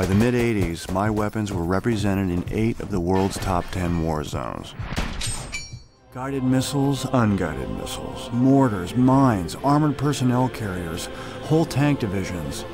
By the mid 80s, my weapons were represented in eight of the world's top 10 war zones. Guided missiles, unguided missiles, mortars, mines, armored personnel carriers, whole tank divisions.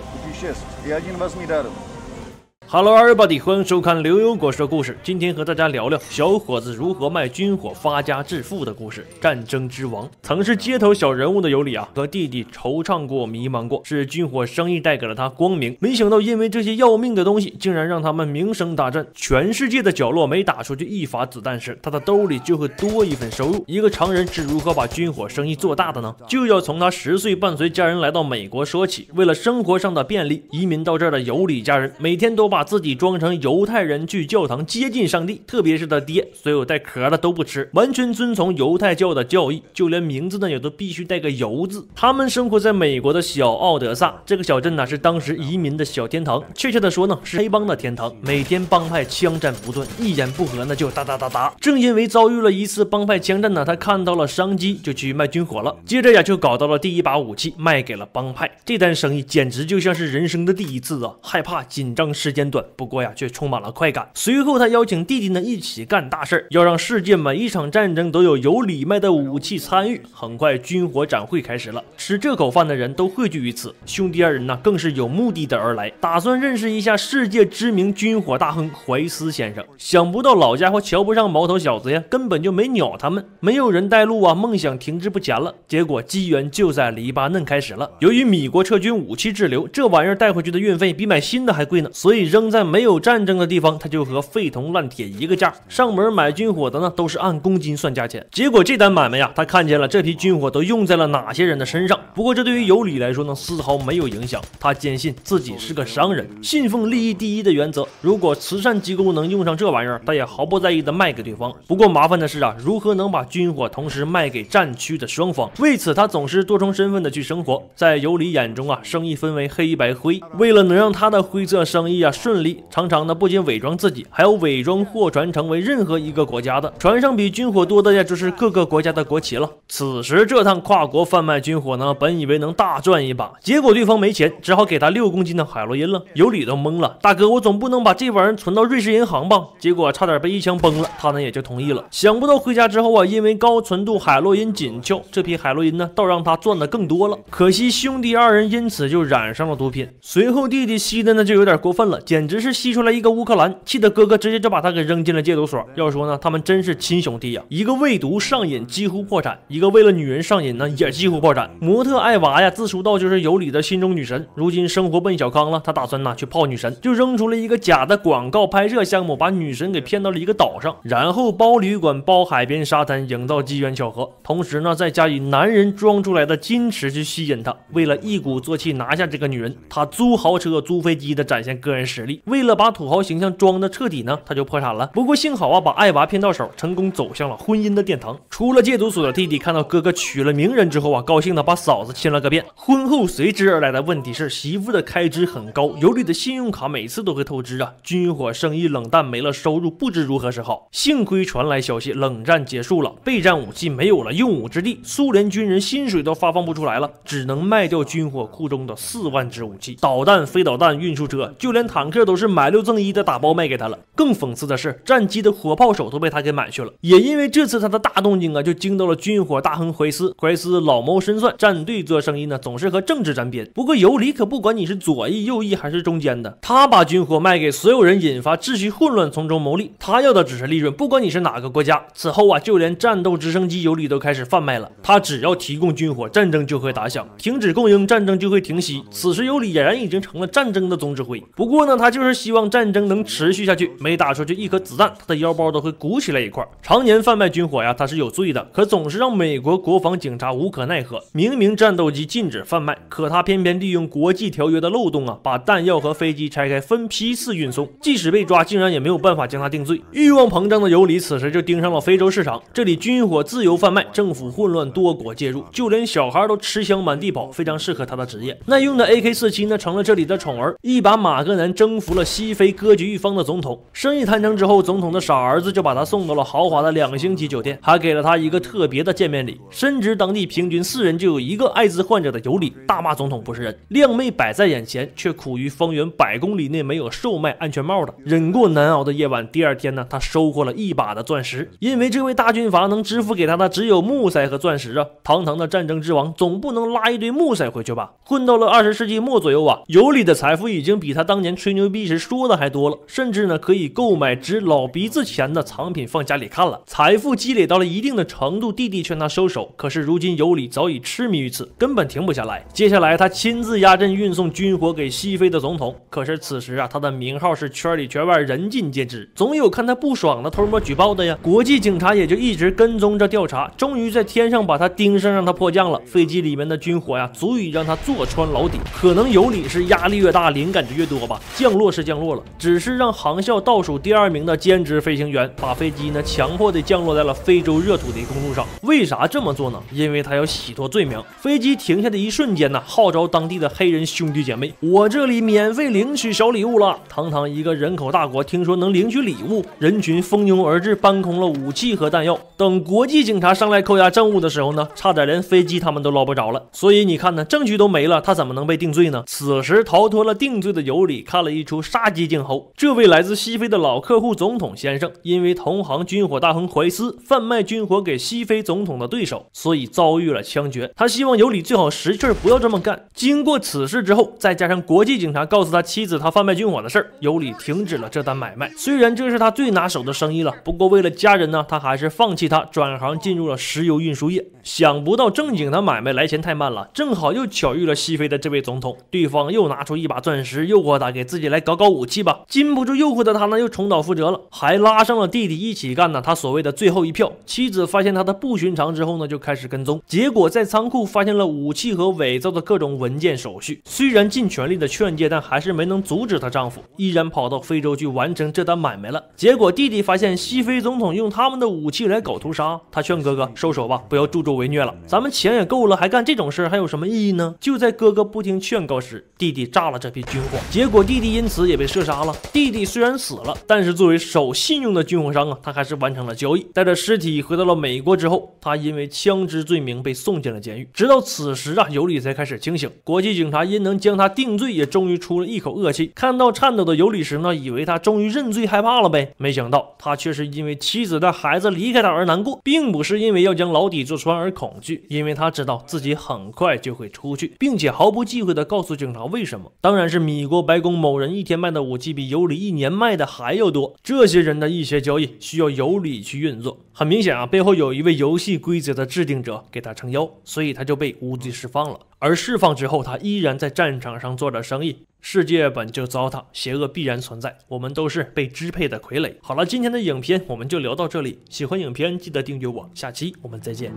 Hello everybody，欢迎收看刘油果说故事。今天和大家聊聊小伙子如何卖军火发家致富的故事。战争之王，曾是街头小人物的尤里啊，和弟弟惆怅过、迷茫过，是军火生意带给了他光明。没想到因为这些要命的东西，竟然让他们名声大振。全世界的角落每打出去一发子弹时，他的兜里就会多一份收入。一个常人是如何把军火生意做大的呢？就要从他十岁伴随家人来到美国说起。为了生活上的便利，移民到这儿的尤里家人每天都把把自己装成犹太人去教堂接近上帝，特别是他爹，所有带壳的都不吃，完全遵从犹太教的教义，就连名字呢也都必须带个“犹”字。他们生活在美国的小奥德萨这个小镇呢，是当时移民的小天堂，确切的说呢是黑帮的天堂，每天帮派枪战不断，一言不合那就打打打打。正因为遭遇了一次帮派枪战呢，他看到了商机，就去卖军火了。接着呀，就搞到了第一把武器，卖给了帮派。这单生意简直就像是人生的第一次啊！害怕，紧张，时间。短，不过呀，却充满了快感。随后，他邀请弟弟呢一起干大事儿，要让世界每一场战争都有有理卖的武器参与。很快，军火展会开始了，吃这口饭的人都汇聚于此。兄弟二人呢，更是有目的的而来，打算认识一下世界知名军火大亨怀斯先生。想不到老家伙瞧不上毛头小子呀，根本就没鸟他们。没有人带路啊，梦想停滞不前了。结果机缘就在黎巴嫩开始了。由于米国撤军，武器滞留，这玩意儿带回去的运费比买新的还贵呢，所以。扔在没有战争的地方，他就和废铜烂铁一个价。上门买军火的呢，都是按公斤算价钱。结果这单买卖呀，他看见了这批军火都用在了哪些人的身上。不过这对于尤里来说呢，丝毫没有影响。他坚信自己是个商人，信奉利益第一的原则。如果慈善机构能用上这玩意儿，他也毫不在意的卖给对方。不过麻烦的是啊，如何能把军火同时卖给战区的双方？为此，他总是多重身份的去生活。在尤里眼中啊，生意分为黑白灰。为了能让他的灰色生意啊，顺利常常呢，不仅伪装自己，还有伪装货船成为任何一个国家的船上比军火多的呀，就是各个国家的国旗了。此时这趟跨国贩卖军火呢，本以为能大赚一把，结果对方没钱，只好给他六公斤的海洛因了。尤里都懵了，大哥，我总不能把这玩意存到瑞士银行吧？结果差点被一枪崩了，他呢也就同意了。想不到回家之后啊，因为高纯度海洛因紧俏，这批海洛因呢，倒让他赚的更多了。可惜兄弟二人因此就染上了毒品。随后弟弟吸的呢就有点过分了，简直是。吸出来一个乌克兰，气得哥哥直接就把他给扔进了戒毒所。要说呢，他们真是亲兄弟呀！一个为毒上瘾几乎破产，一个为了女人上瘾呢也几乎破产。模特艾娃呀，自出道就是尤里的心中女神，如今生活奔小康了，他打算呢去泡女神，就扔出了一个假的广告拍摄项目，把女神给骗到了一个岛上，然后包旅馆、包海边沙滩，营造机缘巧合，同时呢再加以男人装出来的矜持去吸引她。为了一鼓作气拿下这个女人，他租豪车、租飞机的展现个人实力。为了把土豪形象装的彻底呢，他就破产了。不过幸好啊，把艾娃骗到手，成功走向了婚姻的殿堂。出了戒毒所的弟弟看到哥哥娶了名人之后啊，高兴的把嫂子亲了个遍。婚后随之而来的问题是，媳妇的开支很高，尤里的信用卡每次都会透支啊。军火生意冷淡，没了收入，不知如何是好。幸亏传来消息，冷战结束了，备战武器没有了用武之地，苏联军人薪水都发放不出来了，只能卖掉军火库中的四万支武器，导弹、非导弹、运输车，就连坦克这都是买六赠。一的打包卖给他了。更讽刺的是，战机的火炮手都被他给买去了。也因为这次他的大动静啊，就惊到了军火大亨怀斯。怀斯老谋深算，站队做生意呢，总是和政治沾边。不过尤里可不管你是左翼、右翼还是中间的，他把军火卖给所有人，引发秩序混乱，从中牟利。他要的只是利润，不管你是哪个国家。此后啊，就连战斗直升机尤里都开始贩卖了。他只要提供军火，战争就会打响；停止供应，战争就会停息。此时尤里俨然已经成了战争的总指挥。不过呢，他他就是希望战。争能持续下去，每打出去一颗子弹，他的腰包都会鼓起来一块。常年贩卖军火呀，他是有罪的，可总是让美国国防警察无可奈何。明明战斗机禁止贩卖，可他偏偏利用国际条约的漏洞啊，把弹药和飞机拆开分批次运送。即使被抓，竟然也没有办法将他定罪。欲望膨胀的尤里此时就盯上了非洲市场，这里军火自由贩卖，政府混乱，多国介入，就连小孩都吃香满地跑，非常适合他的职业。耐用的 AK 四七呢，成了这里的宠儿。一把马格南征征服了西非割据一方的总统。生意谈成之后，总统的傻儿子就把他送到了豪华的两星级酒店，还给了他一个特别的见面礼。深知当地平均四人就有一个艾滋患者的尤里，大骂总统不是人。靓妹摆在眼前，却苦于方圆百公里内没有售卖安全帽的。忍过难熬的夜晚，第二天呢，他收获了一把的钻石，因为这位大军阀能支付给他的只有木塞和钻石啊！堂堂的战争之王，总不能拉一堆木塞回去吧？混到了二十世纪末左右啊，尤里的财富已经比他当年吹牛逼时说的还多了，甚至呢可以购买值老鼻子钱的藏品放家里看了。财富积累到了一定的程度，弟弟劝他收手，可是如今尤里早已痴迷于此，根本停不下来。接下来他亲自压阵运送军火给西非的总统，可是此时啊，他的名号是圈里圈外人尽皆知，总有看他不爽的偷摸举报的呀。国际警察也就一直跟踪着调查，终于在天上把他盯上，让他迫降了。飞机里面的军火呀，足以让他坐穿牢底。可能尤里是压力越大，灵感就越多吧。降落是降落了，只是让航校倒数第二名的兼职飞行员把飞机呢强迫的降落在了非洲热土的公路上。为啥这么做呢？因为他要洗脱罪名。飞机停下的一瞬间呢，号召当地的黑人兄弟姐妹，我这里免费领取小礼物了。堂堂一个人口大国，听说能领取礼物，人群蜂拥而至，搬空了武器和弹药。等国际警察上来扣押证物的时候呢，差点连飞机他们都捞不着了。所以你看呢，证据都没了，他怎么能被定罪呢？此时逃脱了定罪的尤里看了一出杀鸡儆猴。这位来自西非的老客户总统先生，因为同行军火大亨怀斯贩卖军火给西非总统的对手，所以遭遇了枪决。他希望尤里最好识趣，不要这么干。经过此事之后，再加上国际警察告诉他妻子他贩卖军火的事儿，尤里停止了这单买卖。虽然这是他最拿手的生意了，不过为了家人呢，他还是放弃他，转行进入了石油运输业。想不到正经的买卖来钱太慢了，正好又巧遇了西非的这位总统，对方又拿出一把钻石诱惑他，给自己来搞搞武器吧。禁不住诱惑的他呢，又重蹈覆辙了，还拉上了弟弟一起干呢。他所谓的最后一票。妻子发现他的不寻常之后呢，就开始跟踪，结果在仓库发现了武器和伪造的各种文件手续。虽然尽全力的劝诫，但还是没能阻止她丈夫，依然跑到非洲去完成这单买卖了。结果弟弟发现西非总统用他们的武器来搞屠杀，他劝哥哥收手吧，不要助纣为虐了。咱们钱也够了，还干这种事还有什么意义呢？就在哥哥不听劝告时，弟弟炸了这批军火，结果弟弟因此也被射杀了。弟弟虽然死了，但是作为守信用的军火商啊，他还是完成了交易。带着尸体回到了美国之后，他因为枪支罪名被送进了监狱。直到此时啊，尤里才开始清醒。国际警察因能将他定罪，也终于出了一口恶气。看到颤抖的尤里时呢，以为他终于认罪害怕了呗，没想到他却是因为妻子的孩子离开他而难过，并不是因为要将牢底坐穿而恐惧，因为他知道自己很快就会出去，并且毫不忌讳地告诉警察为什么。当然是米国白宫某人一天卖的武器比尤里一年卖的还要多。这些人的一些交易需要尤里去运作。很明显啊，背后有一位游戏规则的制定者给他撑腰，所以他就被无罪释放了。而释放之后，他依然在战场上做着生意。世界本就糟蹋，邪恶必然存在，我们都是被支配的傀儡。好了，今天的影片我们就聊到这里。喜欢影片记得订阅我，下期我们再见。